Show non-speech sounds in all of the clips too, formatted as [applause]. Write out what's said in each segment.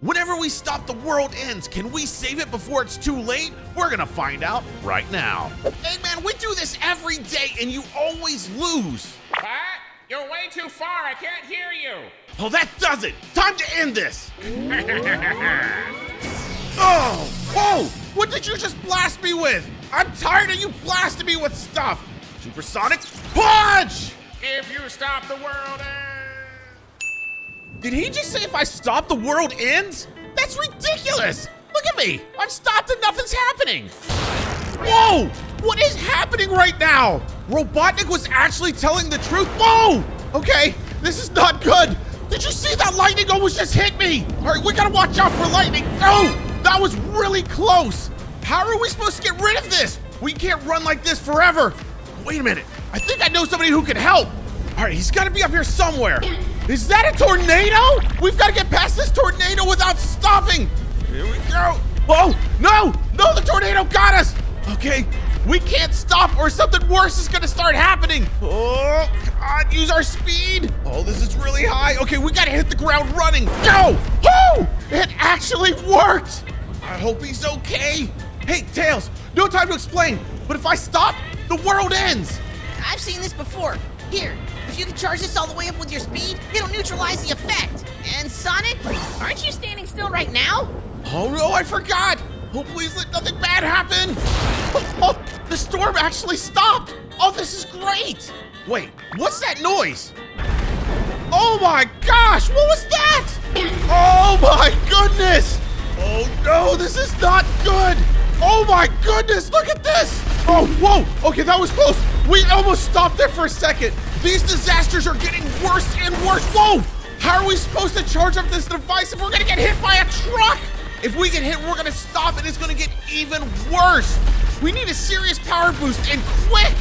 Whenever we stop, the world ends. Can we save it before it's too late? We're gonna find out right now. Hey man, we do this every day and you always lose. What? You're way too far. I can't hear you. Oh, that does it. Time to end this. [laughs] Oh, whoa! What did you just blast me with? I'm tired of you blasting me with stuff. Supersonic punch! if you stop the world, Did he just say if I stop, the world ends? That's ridiculous! Look at me! I'm stopped and nothing's happening! Whoa! What is happening right now? Robotnik was actually telling the truth? Whoa! Okay, this is not good! Did you see that lightning almost just hit me? Alright, we gotta watch out for lightning! Oh! That was really close! How are we supposed to get rid of this? We can't run like this forever! Wait a minute, I think I know somebody who can help! Alright, he's gotta be up here somewhere! Is that a tornado? We've gotta get past this tornado without stopping! Here we go! Whoa! No! No, the tornado got us! Okay, we can't stop or something worse is gonna start happening! Oh, God, use our speed! Oh, this is really high. Okay, we gotta hit the ground running. Go! Woo! It actually worked! I hope he's okay. Hey, Tails, no time to explain, but if I stop, the world ends! I've seen this before. Here, you can charge this all the way up with your speed, it'll neutralize the effect. And Sonic, aren't you standing still right now? Oh no, I forgot! Oh, please let nothing bad happen! Oh, oh, the storm actually stopped! Oh, this is great! Wait, what's that noise? Oh my gosh, what was that? Oh my goodness! Oh no, this is not good! Oh my goodness, look at this! Oh, whoa, okay, that was close. We almost stopped there for a second. These disasters are getting worse and worse. Whoa! How are we supposed to charge up this device if we're gonna get hit by a truck? If we get hit, we're gonna stop and it's gonna get even worse. We need a serious power boost and quick.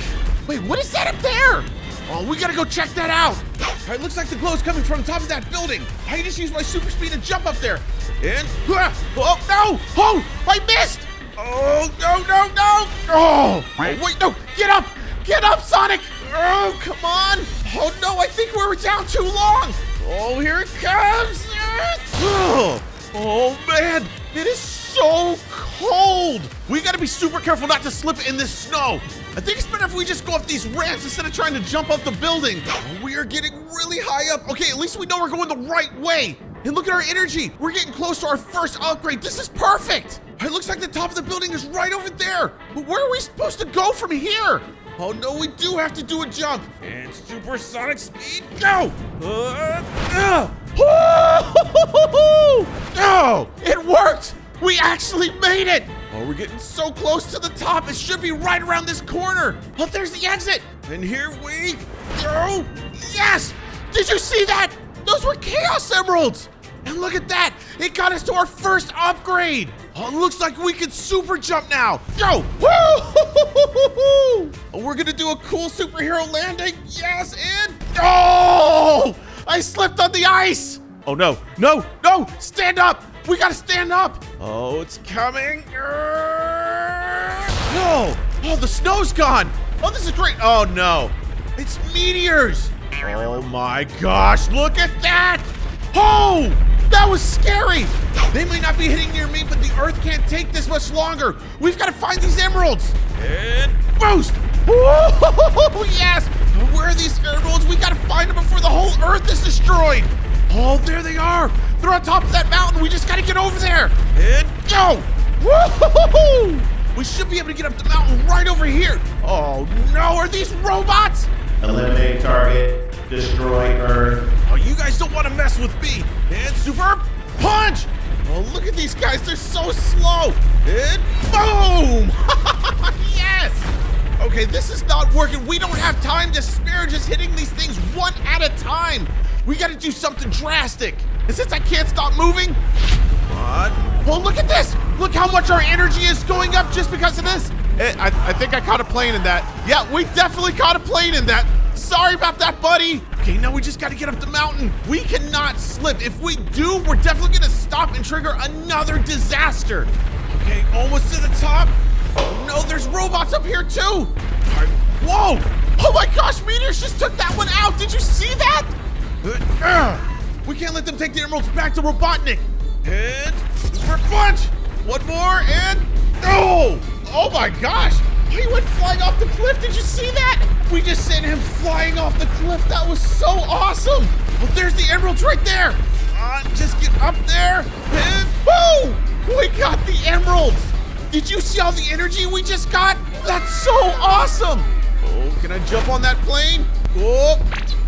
Wait, what is that up there? Oh, we gotta go check that out. [gasps] All right, looks like the glow is coming from the top of that building. I can just use my super speed to jump up there. And, [laughs] oh, no, oh, I missed. Oh, no, no, no. Oh, wait, no, get up, get up, Sonic. Oh, come on. Oh, no, I think we were down too long. Oh, here it comes. Oh, [gasps] oh man, it is so cold. We gotta be super careful not to slip in this snow. I think it's better if we just go up these ramps instead of trying to jump up the building. [gasps] We are getting really high up. Okay, at least we know we're going the right way. And look at our energy. We're getting close to our first upgrade. This is perfect. It looks like the top of the building is right over there. But where are we supposed to go from here? Oh no, we do have to do a jump. And supersonic speed, go! Uh, uh. [laughs] It worked! We actually made it! Oh, we're getting so close to the top. It should be right around this corner. Oh, there's the exit. And here we go. Yes! Did you see that? Those were Chaos Emeralds. And look at that. It got us to our first upgrade. Oh, it looks like we can super jump now. Go! Woo! We're gonna do a cool superhero landing. Yes, and oh! I slipped on the ice. Oh no, no, no! Stand up! We gotta stand up! Oh, it's coming! No! Oh, the snow's gone! Oh, this is great! Oh no! It's meteors! Oh my gosh, look at that! Oh! That was scary! They may not be hitting near me, but the Earth can't take this much longer! We've gotta find these emeralds! And boost! Whoa! [laughs] Yes! Where are these emeralds? We gotta find them before the whole Earth is destroyed! Oh, there they are! They're on top of that mountain. We just gotta get over there. And go! Woo! We should be able to get up the mountain right over here. Oh no, are these robots? Eliminate target. Destroy Earth. Oh, you guys don't want to mess with me. And super punch! Oh, look at these guys. They're so slow. And boom! [laughs] yes! Okay, this is not working. We don't have time to spare just hitting these things one at a time. We gotta do something drastic. And since I can't stop moving, what? Well, look at this. Look how much our energy is going up just because of this. Eh, I, I think I caught a plane in that. Yeah, we definitely caught a plane in that. Sorry about that, buddy. Okay, now we just gotta get up the mountain. We cannot slip. If we do, we're definitely gonna stop and trigger another disaster. Okay, almost to the top. Oh no, there's robots up here too. All right. Whoa! Oh my gosh, meteors just took that one out. Did you see that? Uh, [clears throat] we can't let them take the emeralds back to Robotnik. And for punch. One more, and oh! Oh my gosh! He went flying off the cliff. Did you see that? We just sent him flying off the cliff. That was so awesome. Well, there's the emeralds right there. Uh, just get up there, and boom! We got the emeralds. Did you see all the energy we just got? That's so awesome. Oh, can I jump on that plane? Oh,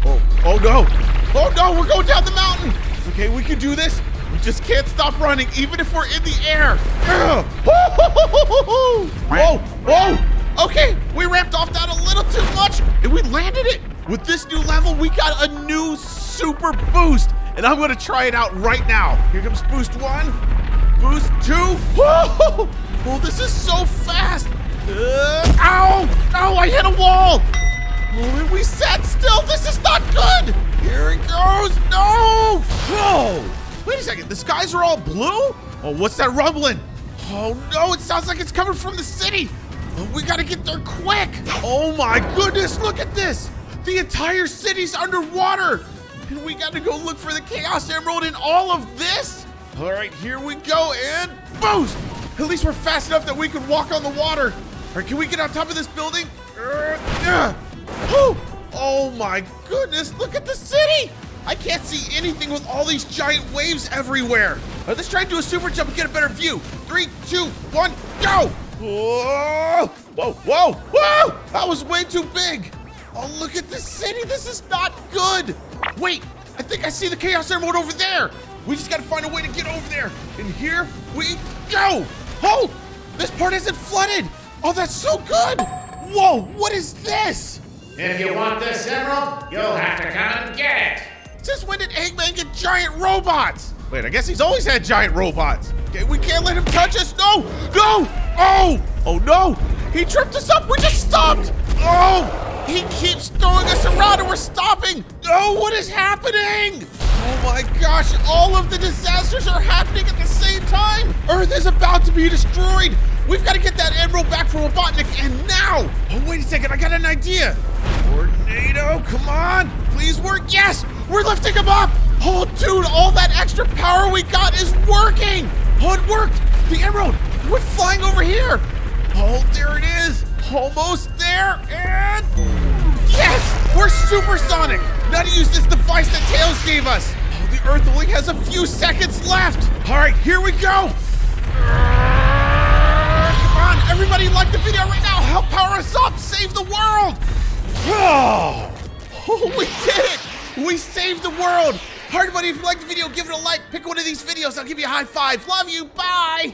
oh, oh no. Oh no, we're going down the mountain. Okay, we can do this. We just can't stop running, even if we're in the air. Ugh. [laughs] Whoa, whoa. Okay, we ramped off that a little too much, and we landed it. With this new level, we got a new super boost, and I'm gonna try it out right now. Here comes boost one, boost two. Whoa! Oh, this is so fast. Uh, ow! Ow, I hit a wall. Oh, we sat still. This is not good. Here it goes. No! Whoa! Wait a second. The skies are all blue? Oh, what's that rumbling? Oh, no. It sounds like it's coming from the city. We gotta get there quick. Oh, my goodness. Look at this. The entire city's underwater. And we gotta go look for the Chaos Emerald in all of this? All right, here we go. And boost! At least we're fast enough that we can walk on the water. All right, can we get on top of this building? Uh, uh. Oh my goodness, look at the city! I can't see anything with all these giant waves everywhere. Let's try and do a super jump and get a better view. Three, two, one, go! Whoa! Whoa, whoa, whoa! That was way too big. Oh, look at this city. This is not good. Wait, I think I see the Chaos Emerald over there. We just gotta find a way to get over there. And here we go. Oh, this part isn't flooded. Oh, that's so good. Whoa, what is this? If you want this emerald, you'll have to come and get it. Since when did Eggman get giant robots? Wait, I guess he's always had giant robots. Okay, we can't let him touch us. No, no. Oh, oh no. He tripped us up. We just stopped. Oh, he keeps throwing us around and we're stopping. Oh, what is happening? Oh my gosh, all of the disasters are happening at the same time. Earth is about to be destroyed. We've got to get that emerald back from Robotnik, and now. Oh, wait a second, I got an idea. Tornado, come on, please work. Yes, we're lifting him up. Oh, dude, all that extra power we got is working. Oh, it worked. The emerald went flying over here. Oh, there it is. Almost there, and yes, we're supersonic. Now to use this device that Tails gave us. Oh, the Earth only has a few seconds left. All right, here we go. Come on, everybody like the video right now. Help power us up. Save the world. Oh we did it. We saved the world. All right, everybody, if you liked the video, give it a like. Pick one of these videos. I'll give you a high five. Love you. Bye.